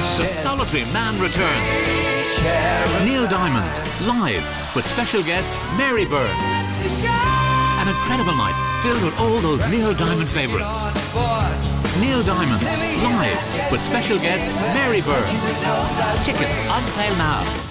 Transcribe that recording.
The Solitary Man returns. Neil Diamond, live, with special guest Mary Byrne. An incredible night filled with all those Neil Diamond favourites. Neil Diamond, live, with special guest Mary Byrne. Tickets on sale now.